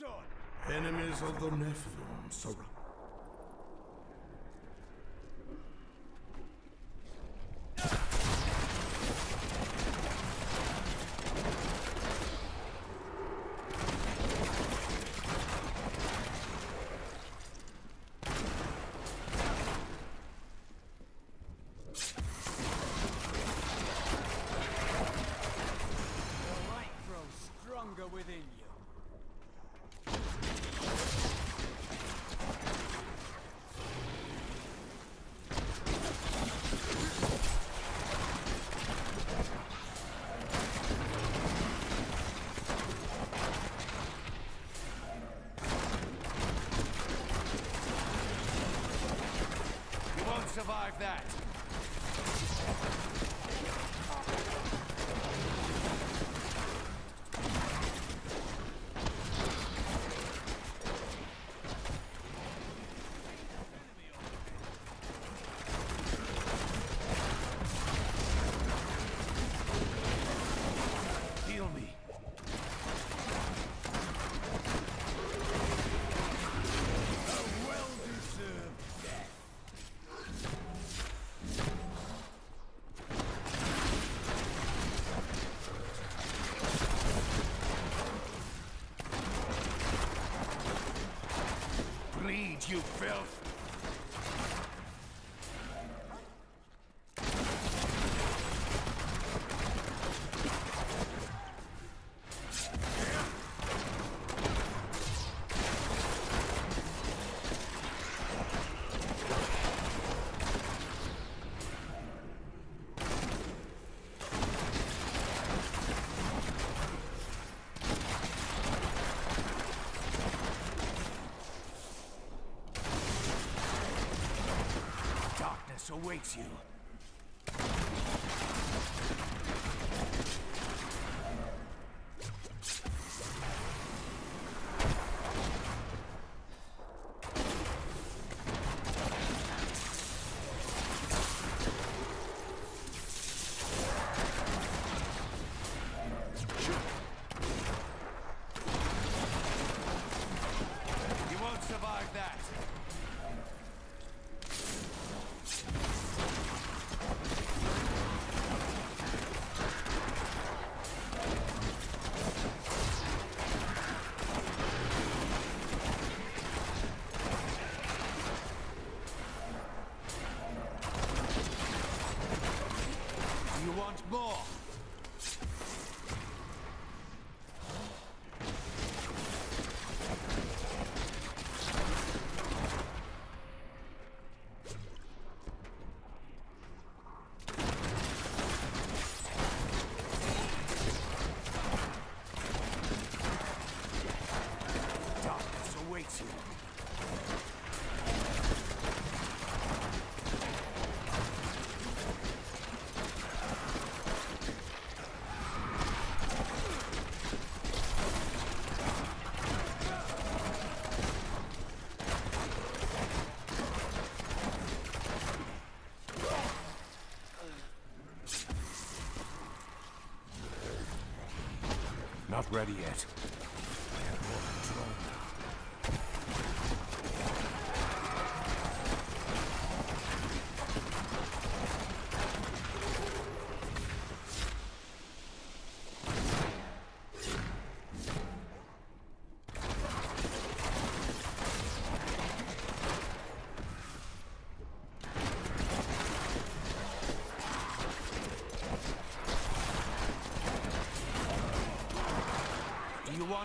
Enemies of the Nephilim surround. Survive that. You filth! Awaits you. Survive that. You want more? Darkness awaits you. Ready yet.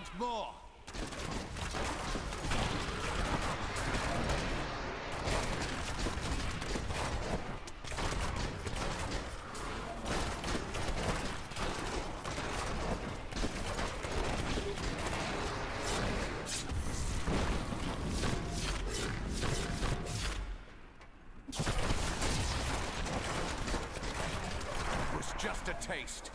Do more? It was just a taste.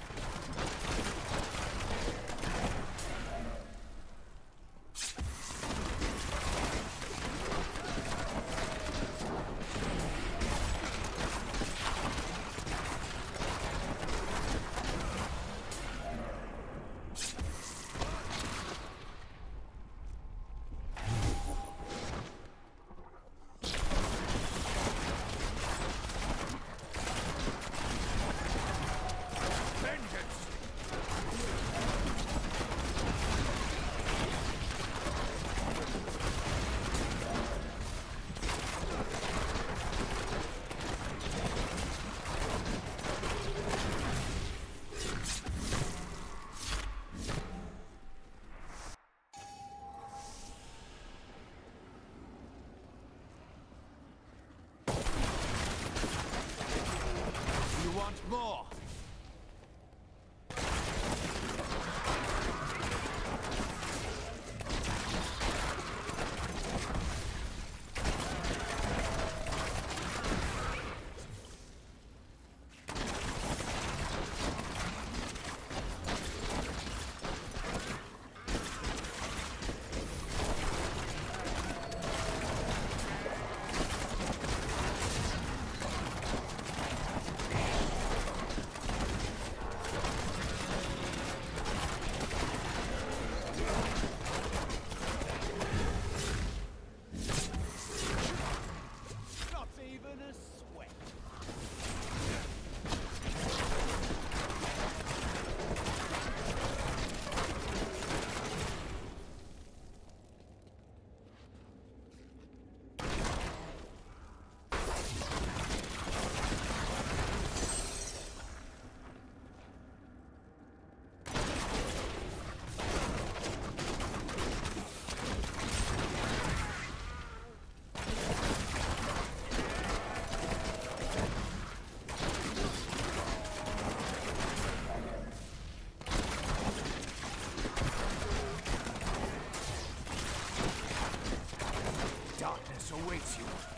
even a sweat. Awaits you.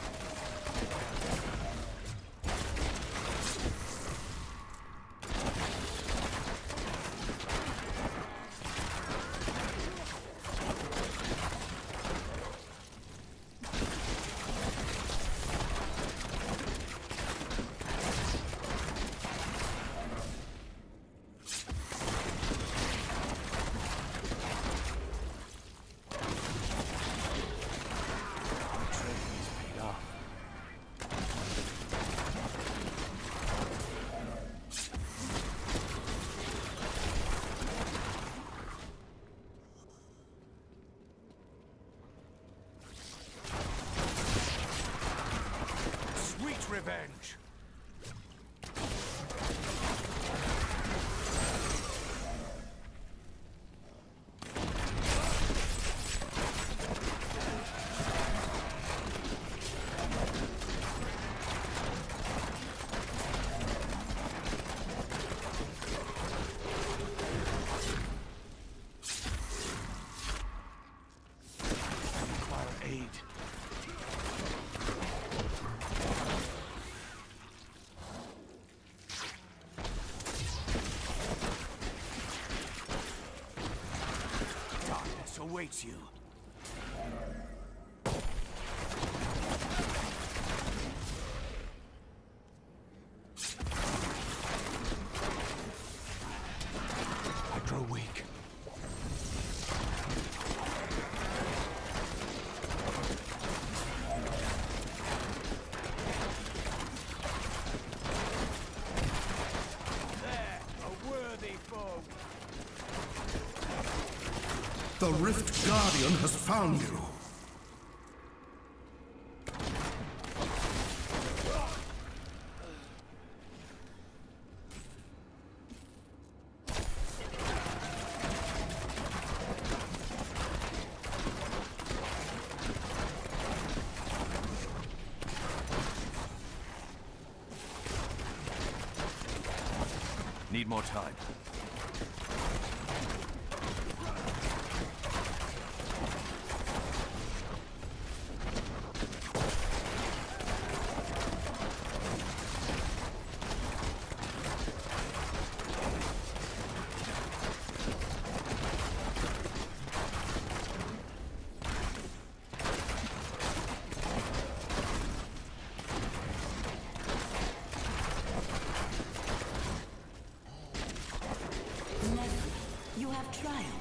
Darkness awaits you. The Rift Guardian has found you. Need more time. triumph.